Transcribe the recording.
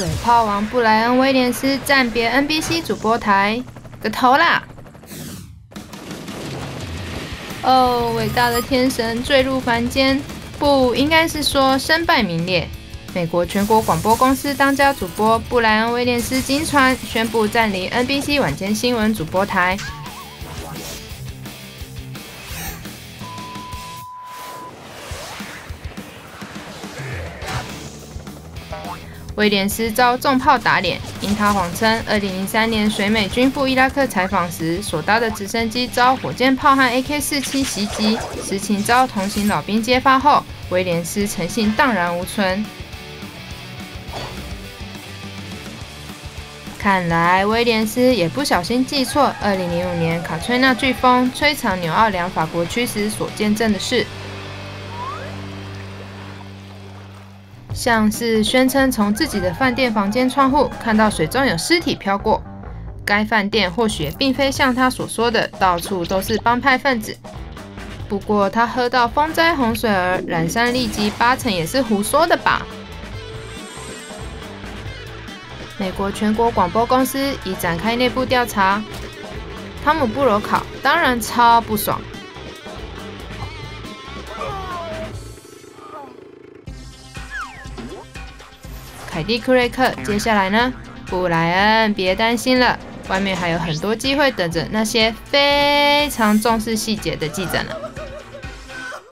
水炮王布莱恩·威廉斯暂别 NBC 主播台，个头啦！哦，伟大的天神坠入凡间，不应该是说身败名裂。美国全国广播公司当家主播布莱恩·威廉斯经传宣布暂离 NBC 晚间新闻主播台。威廉斯遭重炮打脸，因他谎称2003年随美军赴伊拉克采访时所搭的直升机遭火箭炮和 AK-47 袭击，实情遭同行老兵揭发后，威廉斯诚信荡然无存。看来威廉斯也不小心记错2005年卡崔娜飓风摧残纽奥良法国区时所见证的事。像是宣称从自己的饭店房间窗户看到水中有尸体飘过，该饭店或许并非像他所说的到处都是帮派分子。不过他喝到风灾洪水而染上痢疾，八成也是胡说的吧？美国全国广播公司已展开内部调查，汤姆布罗考当然超不爽。凯蒂·克瑞克，接下来呢？布莱恩，别担心了，外面还有很多机会等着那些非常重视细节的记者呢。